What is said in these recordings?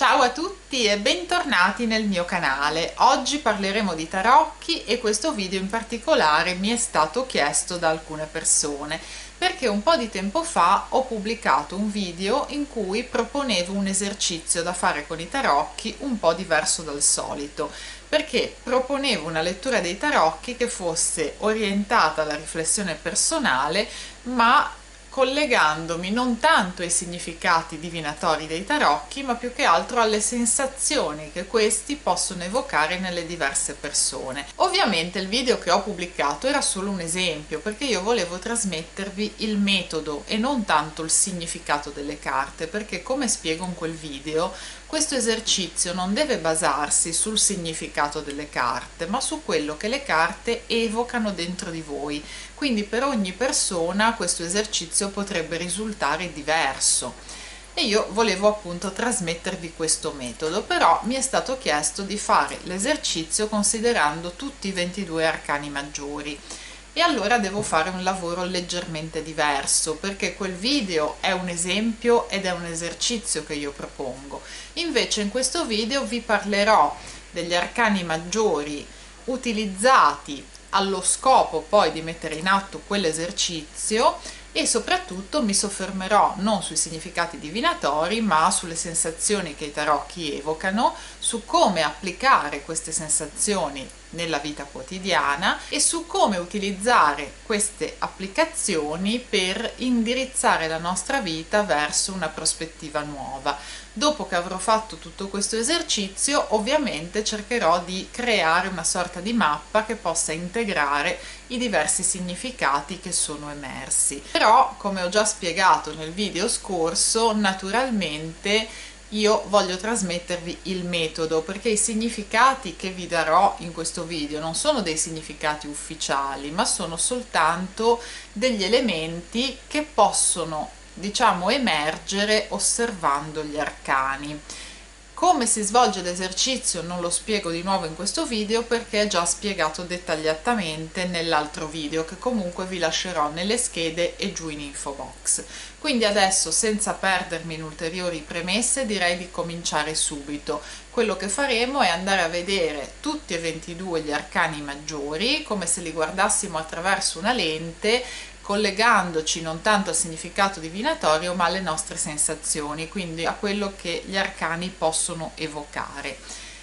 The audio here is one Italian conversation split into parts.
Ciao a tutti e bentornati nel mio canale. Oggi parleremo di tarocchi e questo video in particolare mi è stato chiesto da alcune persone perché un po' di tempo fa ho pubblicato un video in cui proponevo un esercizio da fare con i tarocchi un po' diverso dal solito perché proponevo una lettura dei tarocchi che fosse orientata alla riflessione personale ma collegandomi non tanto ai significati divinatori dei tarocchi, ma più che altro alle sensazioni che questi possono evocare nelle diverse persone. Ovviamente il video che ho pubblicato era solo un esempio, perché io volevo trasmettervi il metodo e non tanto il significato delle carte, perché come spiego in quel video, questo esercizio non deve basarsi sul significato delle carte, ma su quello che le carte evocano dentro di voi. Quindi per ogni persona questo esercizio potrebbe risultare diverso. E io volevo appunto trasmettervi questo metodo, però mi è stato chiesto di fare l'esercizio considerando tutti i 22 arcani maggiori e allora devo fare un lavoro leggermente diverso perché quel video è un esempio ed è un esercizio che io propongo. Invece in questo video vi parlerò degli arcani maggiori utilizzati allo scopo poi di mettere in atto quell'esercizio e soprattutto mi soffermerò non sui significati divinatori ma sulle sensazioni che i tarocchi evocano, su come applicare queste sensazioni nella vita quotidiana e su come utilizzare queste applicazioni per indirizzare la nostra vita verso una prospettiva nuova. Dopo che avrò fatto tutto questo esercizio ovviamente cercherò di creare una sorta di mappa che possa integrare i diversi significati che sono emersi. Però come ho già spiegato nel video scorso naturalmente io voglio trasmettervi il metodo perché i significati che vi darò in questo video non sono dei significati ufficiali ma sono soltanto degli elementi che possono diciamo emergere osservando gli arcani come si svolge l'esercizio non lo spiego di nuovo in questo video perché è già spiegato dettagliatamente nell'altro video che comunque vi lascerò nelle schede e giù in info box. Quindi adesso senza perdermi in ulteriori premesse direi di cominciare subito. Quello che faremo è andare a vedere tutti e 22 gli arcani maggiori come se li guardassimo attraverso una lente collegandoci non tanto al significato divinatorio ma alle nostre sensazioni, quindi a quello che gli arcani possono evocare.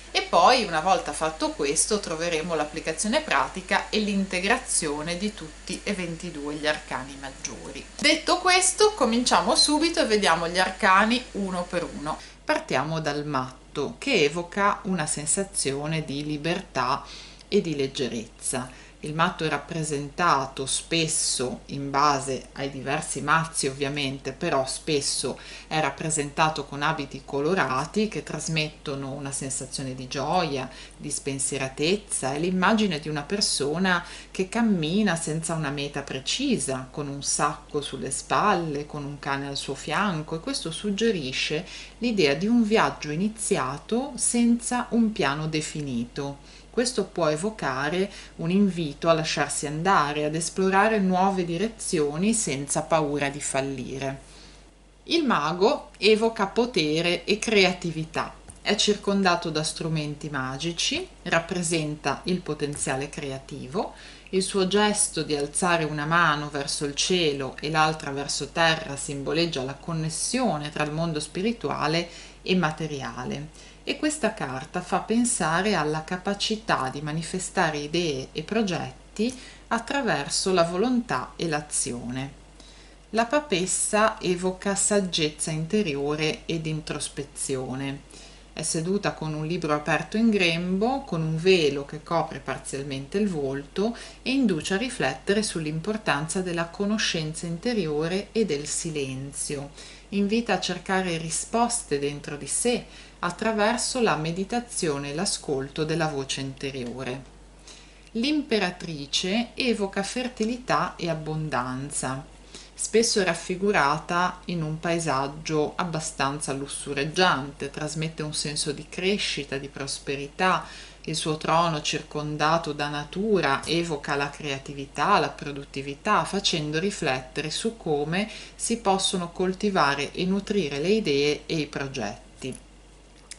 E poi una volta fatto questo troveremo l'applicazione pratica e l'integrazione di tutti e 22 gli arcani maggiori. Detto questo cominciamo subito e vediamo gli arcani uno per uno. Partiamo dal matto che evoca una sensazione di libertà e di leggerezza il matto è rappresentato spesso in base ai diversi mazzi ovviamente, però spesso è rappresentato con abiti colorati che trasmettono una sensazione di gioia, di spensieratezza, è l'immagine di una persona che cammina senza una meta precisa, con un sacco sulle spalle, con un cane al suo fianco e questo suggerisce l'idea di un viaggio iniziato senza un piano definito questo può evocare un invito a lasciarsi andare, ad esplorare nuove direzioni senza paura di fallire. Il mago evoca potere e creatività. È circondato da strumenti magici, rappresenta il potenziale creativo, il suo gesto di alzare una mano verso il cielo e l'altra verso terra simboleggia la connessione tra il mondo spirituale e materiale e questa carta fa pensare alla capacità di manifestare idee e progetti attraverso la volontà e l'azione. La papessa evoca saggezza interiore ed introspezione. È seduta con un libro aperto in grembo, con un velo che copre parzialmente il volto e induce a riflettere sull'importanza della conoscenza interiore e del silenzio. Invita a cercare risposte dentro di sé, attraverso la meditazione e l'ascolto della voce interiore. L'imperatrice evoca fertilità e abbondanza, spesso raffigurata in un paesaggio abbastanza lussureggiante, trasmette un senso di crescita, di prosperità, il suo trono circondato da natura evoca la creatività, la produttività, facendo riflettere su come si possono coltivare e nutrire le idee e i progetti.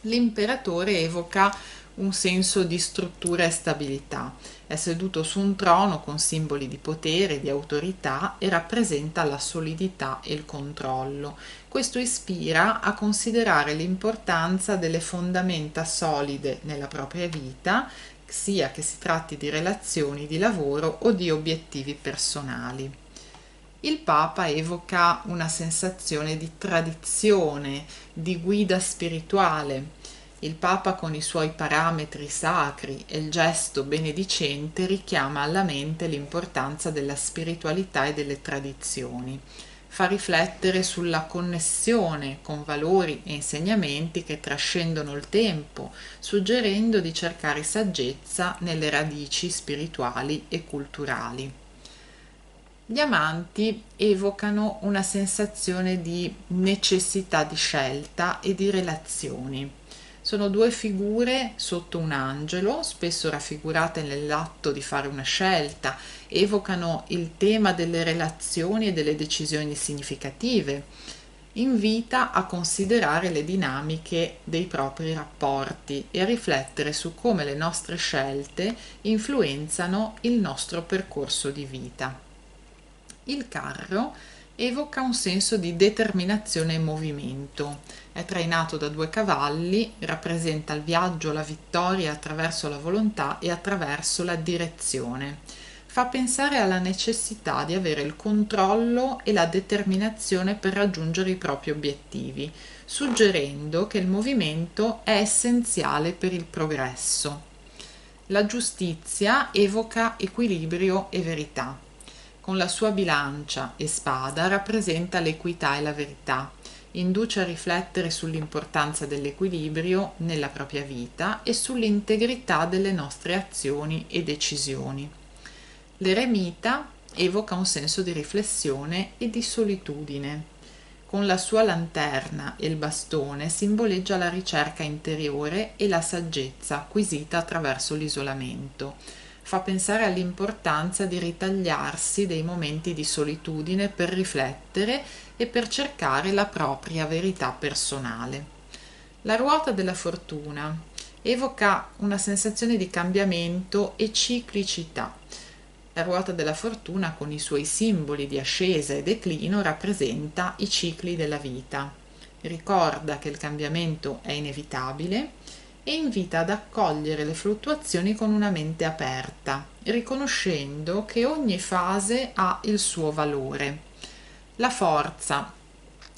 L'imperatore evoca un senso di struttura e stabilità. È seduto su un trono con simboli di potere, di autorità e rappresenta la solidità e il controllo. Questo ispira a considerare l'importanza delle fondamenta solide nella propria vita, sia che si tratti di relazioni di lavoro o di obiettivi personali. Il Papa evoca una sensazione di tradizione, di guida spirituale, il Papa con i suoi parametri sacri e il gesto benedicente richiama alla mente l'importanza della spiritualità e delle tradizioni. Fa riflettere sulla connessione con valori e insegnamenti che trascendono il tempo, suggerendo di cercare saggezza nelle radici spirituali e culturali. Gli amanti evocano una sensazione di necessità di scelta e di relazioni sono due figure sotto un angelo, spesso raffigurate nell'atto di fare una scelta, evocano il tema delle relazioni e delle decisioni significative. Invita a considerare le dinamiche dei propri rapporti e a riflettere su come le nostre scelte influenzano il nostro percorso di vita. Il carro evoca un senso di determinazione e movimento. È trainato da due cavalli, rappresenta il viaggio, la vittoria attraverso la volontà e attraverso la direzione. Fa pensare alla necessità di avere il controllo e la determinazione per raggiungere i propri obiettivi, suggerendo che il movimento è essenziale per il progresso. La giustizia evoca equilibrio e verità con la sua bilancia e spada rappresenta l'equità e la verità, induce a riflettere sull'importanza dell'equilibrio nella propria vita e sull'integrità delle nostre azioni e decisioni. L'eremita evoca un senso di riflessione e di solitudine. Con la sua lanterna e il bastone simboleggia la ricerca interiore e la saggezza acquisita attraverso l'isolamento fa pensare all'importanza di ritagliarsi dei momenti di solitudine per riflettere e per cercare la propria verità personale. La ruota della fortuna evoca una sensazione di cambiamento e ciclicità. La ruota della fortuna con i suoi simboli di ascesa e declino rappresenta i cicli della vita. Ricorda che il cambiamento è inevitabile e invita ad accogliere le fluttuazioni con una mente aperta, riconoscendo che ogni fase ha il suo valore. La forza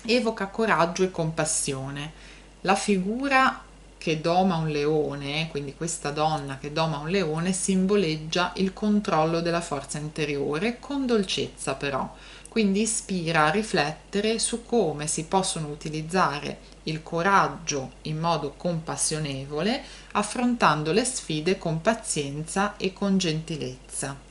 evoca coraggio e compassione. La figura che doma un leone, quindi questa donna che doma un leone, simboleggia il controllo della forza interiore con dolcezza però, quindi ispira a riflettere su come si possono utilizzare il coraggio in modo compassionevole, affrontando le sfide con pazienza e con gentilezza.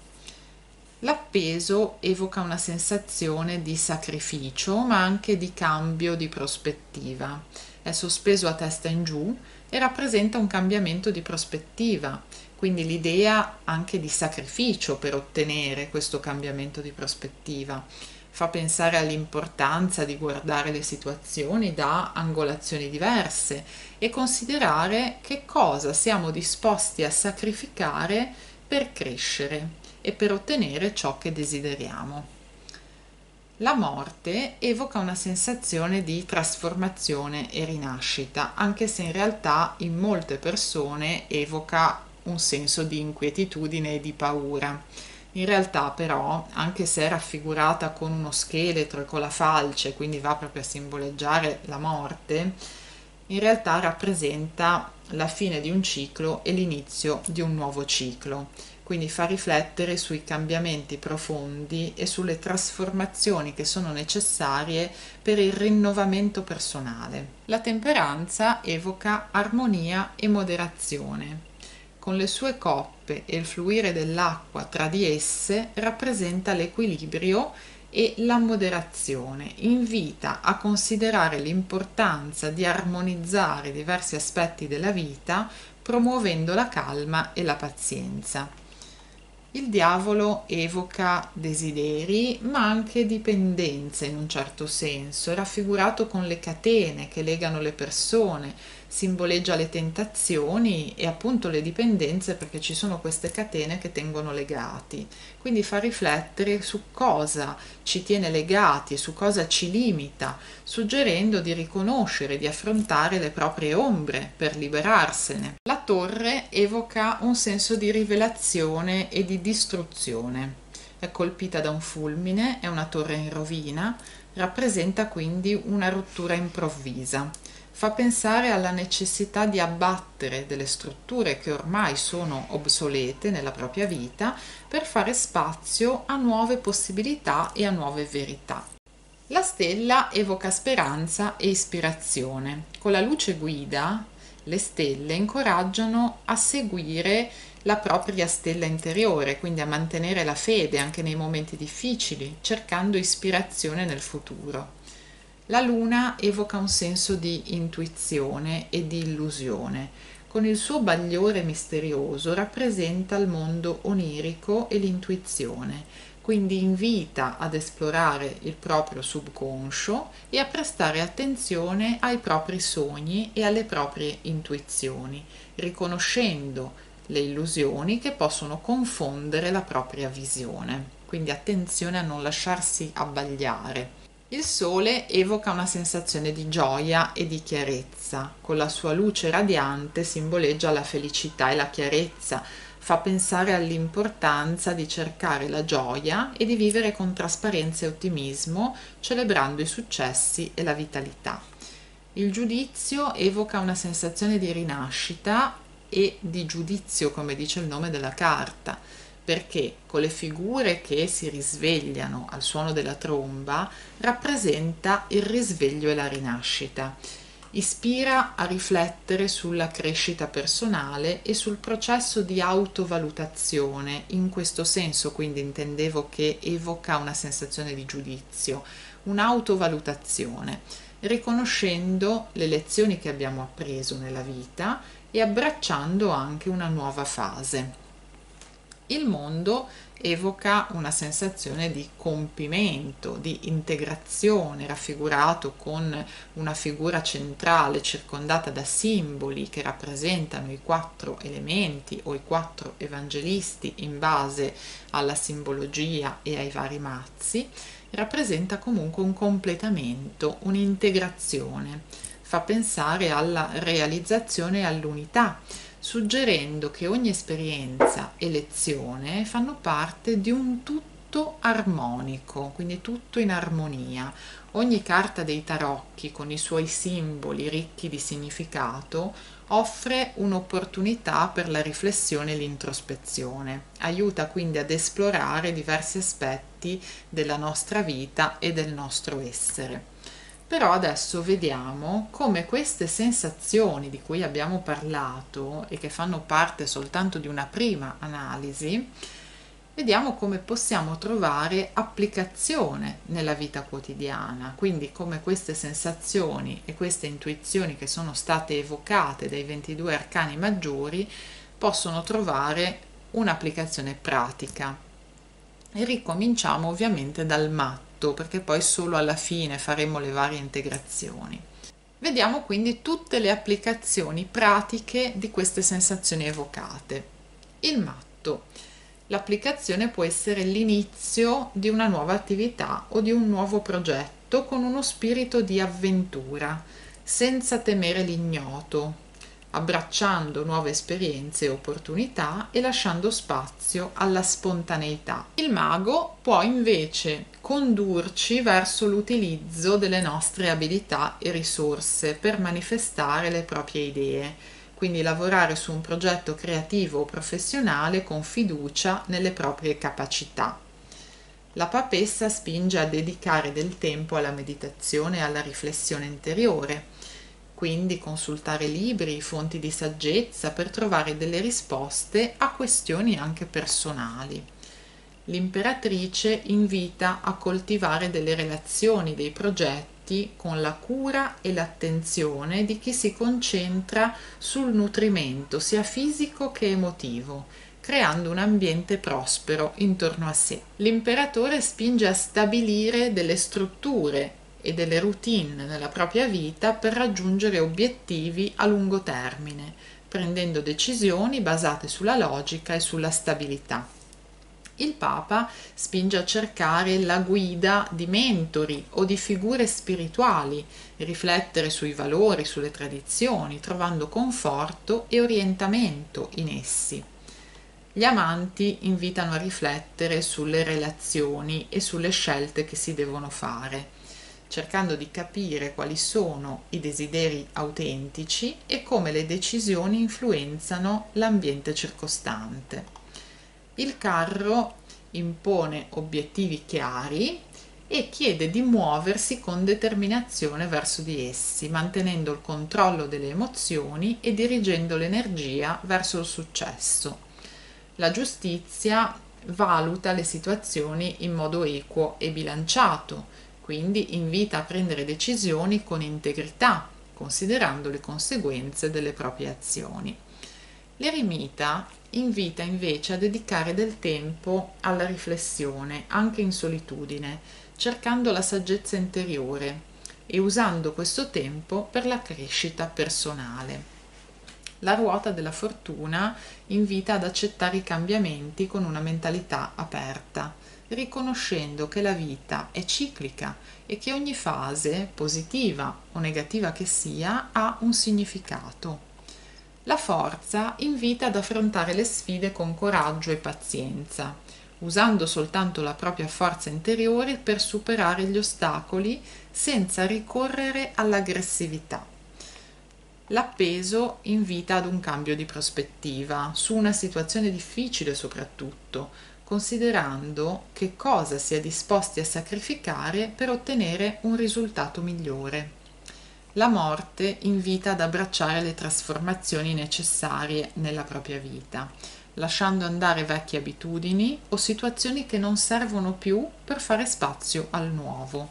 L'appeso evoca una sensazione di sacrificio, ma anche di cambio di prospettiva. È sospeso a testa in giù e rappresenta un cambiamento di prospettiva, quindi l'idea anche di sacrificio per ottenere questo cambiamento di prospettiva fa pensare all'importanza di guardare le situazioni da angolazioni diverse e considerare che cosa siamo disposti a sacrificare per crescere e per ottenere ciò che desideriamo. La morte evoca una sensazione di trasformazione e rinascita, anche se in realtà in molte persone evoca un senso di inquietudine e di paura in realtà però, anche se è raffigurata con uno scheletro e con la falce, quindi va proprio a simboleggiare la morte, in realtà rappresenta la fine di un ciclo e l'inizio di un nuovo ciclo. Quindi fa riflettere sui cambiamenti profondi e sulle trasformazioni che sono necessarie per il rinnovamento personale. La temperanza evoca armonia e moderazione con le sue coppe e il fluire dell'acqua tra di esse rappresenta l'equilibrio e la moderazione, invita a considerare l'importanza di armonizzare diversi aspetti della vita promuovendo la calma e la pazienza. Il diavolo evoca desideri, ma anche dipendenze in un certo senso, è raffigurato con le catene che legano le persone, simboleggia le tentazioni e appunto le dipendenze perché ci sono queste catene che tengono legati. Quindi fa riflettere su cosa ci tiene legati e su cosa ci limita, suggerendo di riconoscere, di affrontare le proprie ombre per liberarsene. La torre evoca un senso di rivelazione e di distruzione. È colpita da un fulmine, è una torre in rovina, rappresenta quindi una rottura improvvisa fa pensare alla necessità di abbattere delle strutture che ormai sono obsolete nella propria vita per fare spazio a nuove possibilità e a nuove verità. La stella evoca speranza e ispirazione. Con la luce guida, le stelle incoraggiano a seguire la propria stella interiore, quindi a mantenere la fede anche nei momenti difficili, cercando ispirazione nel futuro. La luna evoca un senso di intuizione e di illusione. Con il suo bagliore misterioso rappresenta il mondo onirico e l'intuizione, quindi invita ad esplorare il proprio subconscio e a prestare attenzione ai propri sogni e alle proprie intuizioni, riconoscendo le illusioni che possono confondere la propria visione. Quindi attenzione a non lasciarsi abbagliare. Il sole evoca una sensazione di gioia e di chiarezza. Con la sua luce radiante simboleggia la felicità e la chiarezza, fa pensare all'importanza di cercare la gioia e di vivere con trasparenza e ottimismo, celebrando i successi e la vitalità. Il giudizio evoca una sensazione di rinascita e di giudizio, come dice il nome della carta perché con le figure che si risvegliano al suono della tromba rappresenta il risveglio e la rinascita. Ispira a riflettere sulla crescita personale e sul processo di autovalutazione. In questo senso quindi intendevo che evoca una sensazione di giudizio, un'autovalutazione, riconoscendo le lezioni che abbiamo appreso nella vita e abbracciando anche una nuova fase. Il mondo evoca una sensazione di compimento, di integrazione, raffigurato con una figura centrale circondata da simboli che rappresentano i quattro elementi o i quattro evangelisti in base alla simbologia e ai vari mazzi, rappresenta comunque un completamento, un'integrazione, fa pensare alla realizzazione e all'unità suggerendo che ogni esperienza e lezione fanno parte di un tutto armonico, quindi tutto in armonia. Ogni carta dei tarocchi con i suoi simboli ricchi di significato offre un'opportunità per la riflessione e l'introspezione. Aiuta quindi ad esplorare diversi aspetti della nostra vita e del nostro essere. Però adesso vediamo come queste sensazioni di cui abbiamo parlato e che fanno parte soltanto di una prima analisi, vediamo come possiamo trovare applicazione nella vita quotidiana, quindi come queste sensazioni e queste intuizioni che sono state evocate dai 22 arcani maggiori possono trovare un'applicazione pratica. E ricominciamo ovviamente dal matto tutto perché poi solo alla fine faremo le varie integrazioni. Vediamo quindi tutte le applicazioni pratiche di queste sensazioni evocate. Il matto. L'applicazione può essere l'inizio di una nuova attività o di un nuovo progetto con uno spirito di avventura, senza temere l'ignoto, abbracciando nuove esperienze e opportunità e lasciando spazio alla spontaneità. Il mago può invece condurci verso l'utilizzo delle nostre abilità e risorse per manifestare le proprie idee, quindi lavorare su un progetto creativo o professionale con fiducia nelle proprie capacità. La papessa spinge a dedicare del tempo alla meditazione e alla riflessione interiore, quindi consultare libri, fonti di saggezza per trovare delle risposte a questioni anche personali. L'imperatrice invita a coltivare delle relazioni, dei progetti con la cura e l'attenzione di chi si concentra sul nutrimento sia fisico che emotivo, creando un ambiente prospero intorno a sé. L'imperatore spinge a stabilire delle strutture e delle routine nella propria vita per raggiungere obiettivi a lungo termine, prendendo decisioni basate sulla logica e sulla stabilità. Il Papa spinge a cercare la guida di mentori o di figure spirituali, riflettere sui valori, sulle tradizioni, trovando conforto e orientamento in essi. Gli amanti invitano a riflettere sulle relazioni e sulle scelte che si devono fare cercando di capire quali sono i desideri autentici e come le decisioni influenzano l'ambiente circostante. Il carro impone obiettivi chiari e chiede di muoversi con determinazione verso di essi, mantenendo il controllo delle emozioni e dirigendo l'energia verso il successo. La giustizia valuta le situazioni in modo equo e bilanciato, quindi invita a prendere decisioni con integrità, considerando le conseguenze delle proprie azioni. L'eremita invita invece a dedicare del tempo alla riflessione, anche in solitudine, cercando la saggezza interiore e usando questo tempo per la crescita personale. La ruota della fortuna invita ad accettare i cambiamenti con una mentalità aperta, riconoscendo che la vita è ciclica e che ogni fase, positiva o negativa che sia, ha un significato. La forza invita ad affrontare le sfide con coraggio e pazienza, usando soltanto la propria forza interiore per superare gli ostacoli senza ricorrere all'aggressività. L'appeso invita ad un cambio di prospettiva, su una situazione difficile soprattutto, considerando che cosa si è disposti a sacrificare per ottenere un risultato migliore. La morte invita ad abbracciare le trasformazioni necessarie nella propria vita, lasciando andare vecchie abitudini o situazioni che non servono più per fare spazio al nuovo.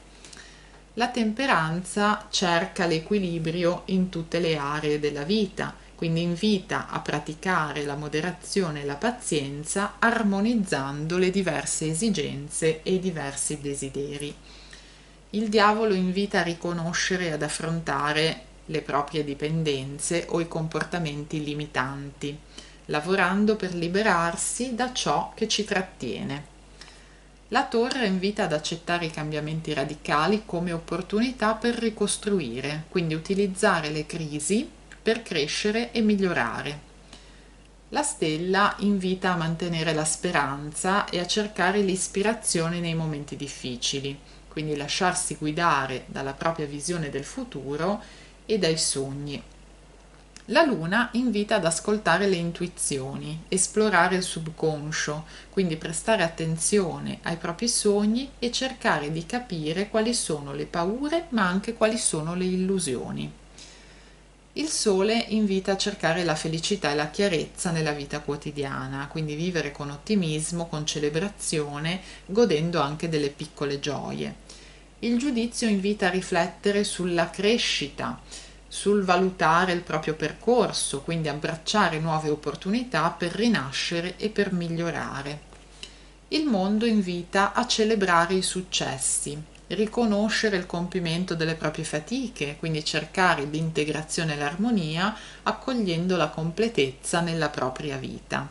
La temperanza cerca l'equilibrio in tutte le aree della vita, quindi invita a praticare la moderazione e la pazienza armonizzando le diverse esigenze e i diversi desideri. Il diavolo invita a riconoscere e ad affrontare le proprie dipendenze o i comportamenti limitanti, lavorando per liberarsi da ciò che ci trattiene. La torre invita ad accettare i cambiamenti radicali come opportunità per ricostruire, quindi utilizzare le crisi per crescere e migliorare. La stella invita a mantenere la speranza e a cercare l'ispirazione nei momenti difficili, quindi lasciarsi guidare dalla propria visione del futuro e dai sogni. La luna invita ad ascoltare le intuizioni, esplorare il subconscio, quindi prestare attenzione ai propri sogni e cercare di capire quali sono le paure ma anche quali sono le illusioni. Il sole invita a cercare la felicità e la chiarezza nella vita quotidiana, quindi vivere con ottimismo, con celebrazione, godendo anche delle piccole gioie. Il giudizio invita a riflettere sulla crescita, sul valutare il proprio percorso, quindi abbracciare nuove opportunità per rinascere e per migliorare. Il mondo invita a celebrare i successi, riconoscere il compimento delle proprie fatiche, quindi cercare l'integrazione e l'armonia accogliendo la completezza nella propria vita.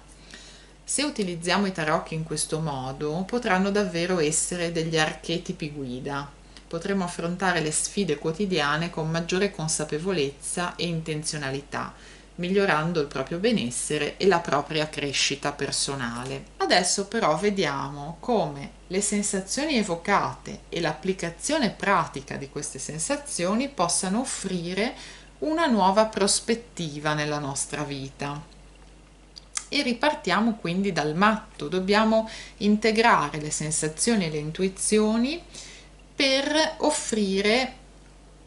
Se utilizziamo i tarocchi in questo modo, potranno davvero essere degli archetipi guida. Potremo affrontare le sfide quotidiane con maggiore consapevolezza e intenzionalità, migliorando il proprio benessere e la propria crescita personale. Adesso però vediamo come le sensazioni evocate e l'applicazione pratica di queste sensazioni possano offrire una nuova prospettiva nella nostra vita. E ripartiamo quindi dal matto, dobbiamo integrare le sensazioni e le intuizioni per offrire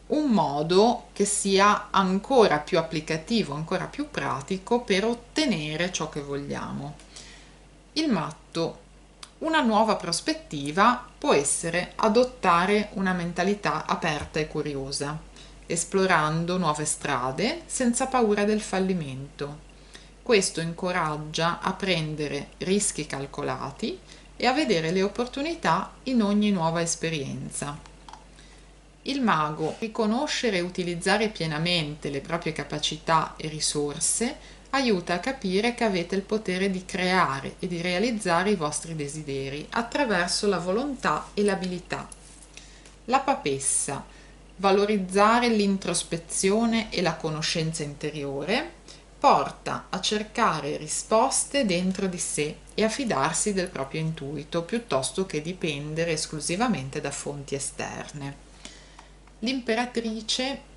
un modo che sia ancora più applicativo, ancora più pratico per ottenere ciò che vogliamo. Il matto, una nuova prospettiva può essere adottare una mentalità aperta e curiosa, esplorando nuove strade senza paura del fallimento. Questo incoraggia a prendere rischi calcolati e a vedere le opportunità in ogni nuova esperienza. Il mago riconoscere e utilizzare pienamente le proprie capacità e risorse aiuta a capire che avete il potere di creare e di realizzare i vostri desideri attraverso la volontà e l'abilità. La papessa valorizzare l'introspezione e la conoscenza interiore porta a cercare risposte dentro di sé e a fidarsi del proprio intuito piuttosto che dipendere esclusivamente da fonti esterne. L'imperatrice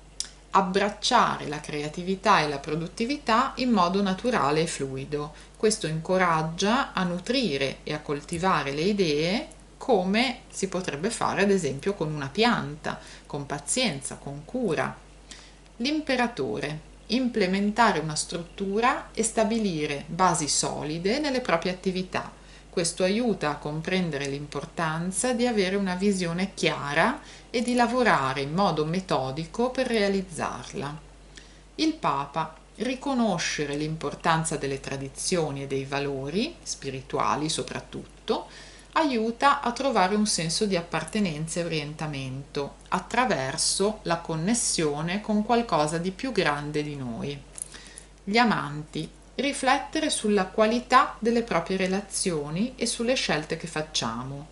abbracciare la creatività e la produttività in modo naturale e fluido. Questo incoraggia a nutrire e a coltivare le idee come si potrebbe fare ad esempio con una pianta, con pazienza, con cura. L'imperatore implementare una struttura e stabilire basi solide nelle proprie attività. Questo aiuta a comprendere l'importanza di avere una visione chiara e di lavorare in modo metodico per realizzarla. Il Papa riconoscere l'importanza delle tradizioni e dei valori, spirituali soprattutto, aiuta a trovare un senso di appartenenza e orientamento attraverso la connessione con qualcosa di più grande di noi. Gli amanti riflettere sulla qualità delle proprie relazioni e sulle scelte che facciamo.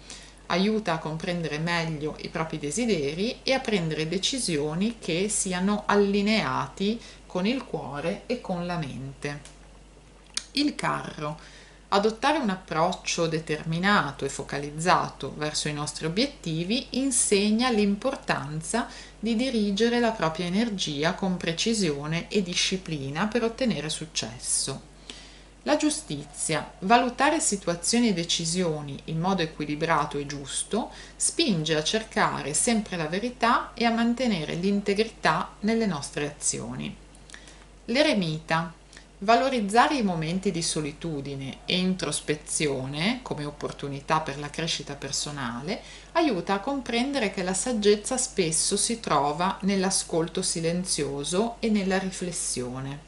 Aiuta a comprendere meglio i propri desideri e a prendere decisioni che siano allineati con il cuore e con la mente. Il carro Adottare un approccio determinato e focalizzato verso i nostri obiettivi insegna l'importanza di dirigere la propria energia con precisione e disciplina per ottenere successo. La giustizia, valutare situazioni e decisioni in modo equilibrato e giusto, spinge a cercare sempre la verità e a mantenere l'integrità nelle nostre azioni. L'eremita, Valorizzare i momenti di solitudine e introspezione come opportunità per la crescita personale aiuta a comprendere che la saggezza spesso si trova nell'ascolto silenzioso e nella riflessione.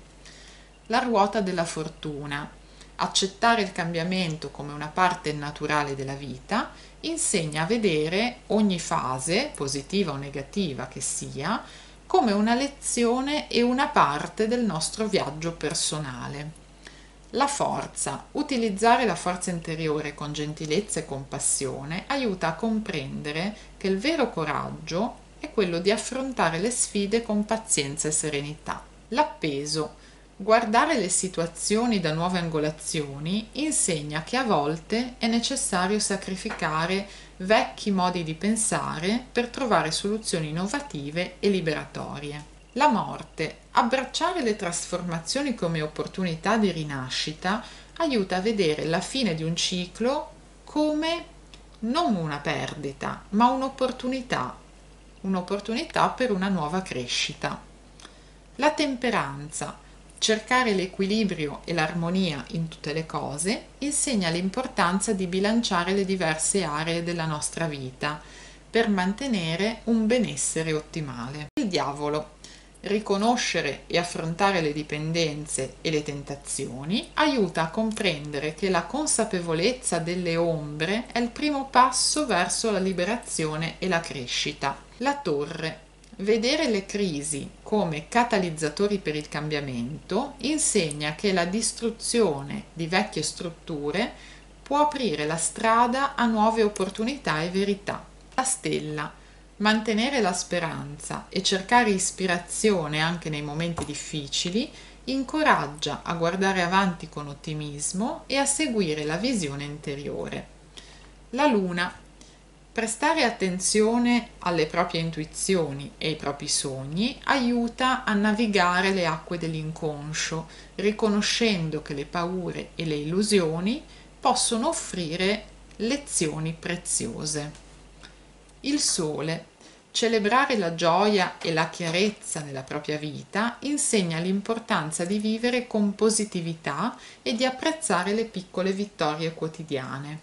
La ruota della fortuna. Accettare il cambiamento come una parte naturale della vita insegna a vedere ogni fase, positiva o negativa che sia, come una lezione e una parte del nostro viaggio personale. La forza, utilizzare la forza interiore con gentilezza e compassione aiuta a comprendere che il vero coraggio è quello di affrontare le sfide con pazienza e serenità. L'appeso, Guardare le situazioni da nuove angolazioni insegna che a volte è necessario sacrificare vecchi modi di pensare per trovare soluzioni innovative e liberatorie. La morte, abbracciare le trasformazioni come opportunità di rinascita, aiuta a vedere la fine di un ciclo come non una perdita, ma un'opportunità, un'opportunità per una nuova crescita. La temperanza, Cercare l'equilibrio e l'armonia in tutte le cose insegna l'importanza di bilanciare le diverse aree della nostra vita per mantenere un benessere ottimale. Il diavolo. Riconoscere e affrontare le dipendenze e le tentazioni aiuta a comprendere che la consapevolezza delle ombre è il primo passo verso la liberazione e la crescita. La torre Vedere le crisi come catalizzatori per il cambiamento insegna che la distruzione di vecchie strutture può aprire la strada a nuove opportunità e verità. La stella. Mantenere la speranza e cercare ispirazione anche nei momenti difficili incoraggia a guardare avanti con ottimismo e a seguire la visione interiore. La luna Prestare attenzione alle proprie intuizioni e ai propri sogni aiuta a navigare le acque dell'inconscio, riconoscendo che le paure e le illusioni possono offrire lezioni preziose. Il sole. Celebrare la gioia e la chiarezza nella propria vita insegna l'importanza di vivere con positività e di apprezzare le piccole vittorie quotidiane.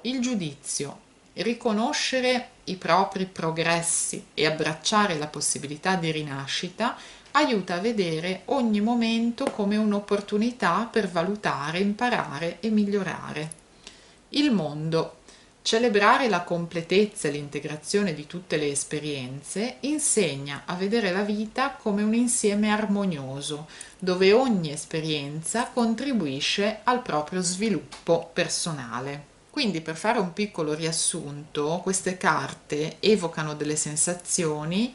Il giudizio riconoscere i propri progressi e abbracciare la possibilità di rinascita aiuta a vedere ogni momento come un'opportunità per valutare, imparare e migliorare. Il mondo. Celebrare la completezza e l'integrazione di tutte le esperienze insegna a vedere la vita come un insieme armonioso, dove ogni esperienza contribuisce al proprio sviluppo personale. Quindi per fare un piccolo riassunto, queste carte evocano delle sensazioni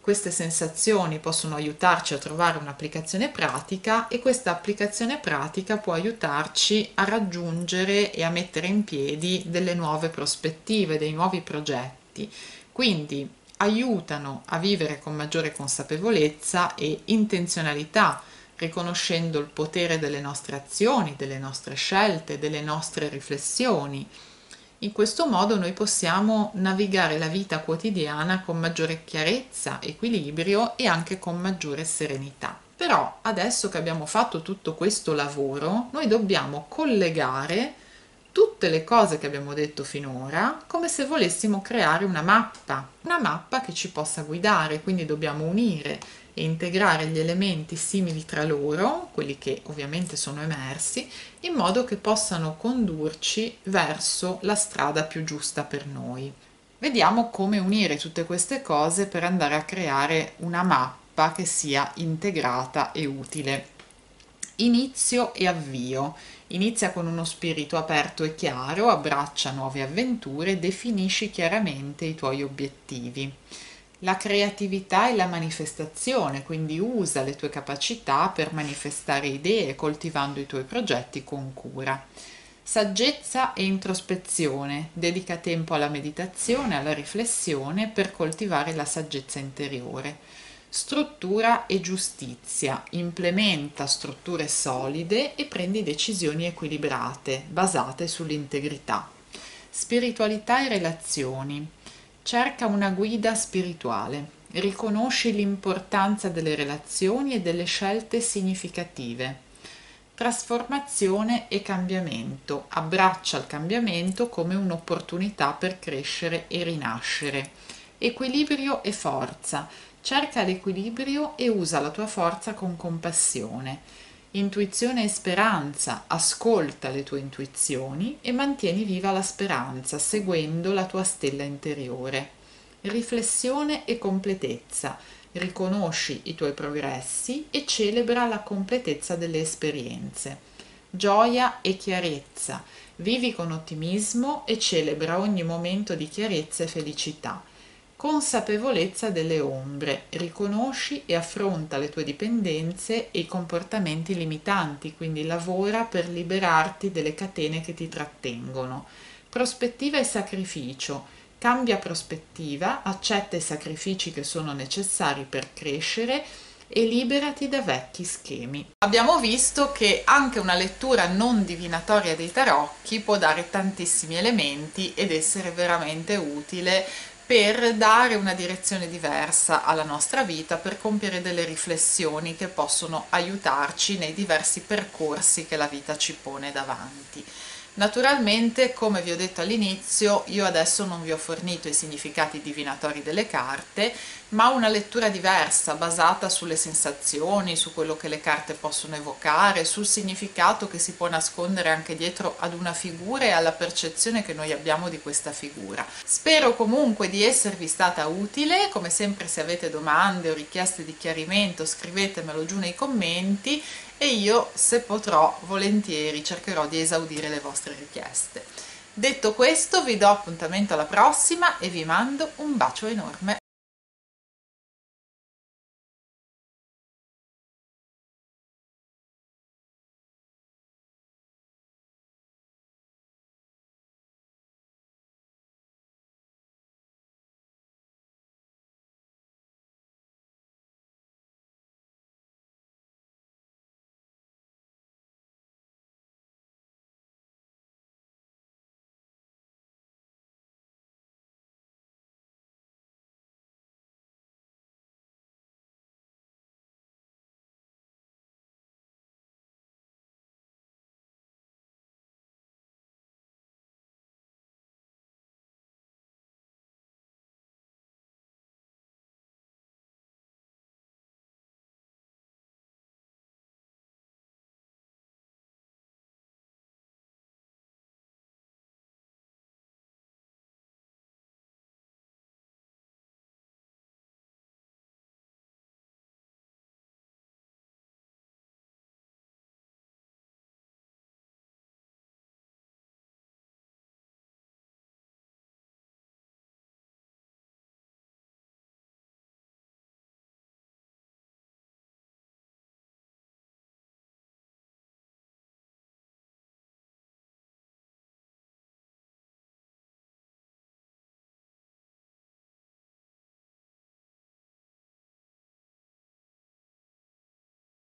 queste sensazioni possono aiutarci a trovare un'applicazione pratica e questa applicazione pratica può aiutarci a raggiungere e a mettere in piedi delle nuove prospettive, dei nuovi progetti. Quindi aiutano a vivere con maggiore consapevolezza e intenzionalità, riconoscendo il potere delle nostre azioni, delle nostre scelte, delle nostre riflessioni in questo modo noi possiamo navigare la vita quotidiana con maggiore chiarezza, equilibrio e anche con maggiore serenità. Però adesso che abbiamo fatto tutto questo lavoro, noi dobbiamo collegare tutte le cose che abbiamo detto finora come se volessimo creare una mappa, una mappa che ci possa guidare, quindi dobbiamo unire e integrare gli elementi simili tra loro, quelli che ovviamente sono emersi, in modo che possano condurci verso la strada più giusta per noi. Vediamo come unire tutte queste cose per andare a creare una mappa che sia integrata e utile. Inizio e avvio. Inizia con uno spirito aperto e chiaro, abbraccia nuove avventure, definisci chiaramente i tuoi obiettivi la creatività e la manifestazione, quindi usa le tue capacità per manifestare idee coltivando i tuoi progetti con cura. Saggezza e introspezione, dedica tempo alla meditazione, alla riflessione per coltivare la saggezza interiore. Struttura e giustizia, implementa strutture solide e prendi decisioni equilibrate, basate sull'integrità. Spiritualità e relazioni, Cerca una guida spirituale, riconosci l'importanza delle relazioni e delle scelte significative. Trasformazione e cambiamento. Abbraccia il cambiamento come un'opportunità per crescere e rinascere. Equilibrio e forza. Cerca l'equilibrio e usa la tua forza con compassione. Intuizione e speranza, ascolta le tue intuizioni e mantieni viva la speranza seguendo la tua stella interiore. Riflessione e completezza, riconosci i tuoi progressi e celebra la completezza delle esperienze. Gioia e chiarezza, vivi con ottimismo e celebra ogni momento di chiarezza e felicità consapevolezza delle ombre, riconosci e affronta le tue dipendenze e i comportamenti limitanti, quindi lavora per liberarti delle catene che ti trattengono. Prospettiva e sacrificio, cambia prospettiva, accetta i sacrifici che sono necessari per crescere e liberati da vecchi schemi. Abbiamo visto che anche una lettura non divinatoria dei tarocchi può dare tantissimi elementi ed essere veramente utile per dare una direzione diversa alla nostra vita, per compiere delle riflessioni che possono aiutarci nei diversi percorsi che la vita ci pone davanti. Naturalmente, come vi ho detto all'inizio, io adesso non vi ho fornito i significati divinatori delle carte, ma una lettura diversa, basata sulle sensazioni, su quello che le carte possono evocare, sul significato che si può nascondere anche dietro ad una figura e alla percezione che noi abbiamo di questa figura. Spero comunque di esservi stata utile, come sempre se avete domande o richieste di chiarimento scrivetemelo giù nei commenti e io, se potrò, volentieri cercherò di esaudire le vostre richieste. Detto questo, vi do appuntamento alla prossima e vi mando un bacio enorme.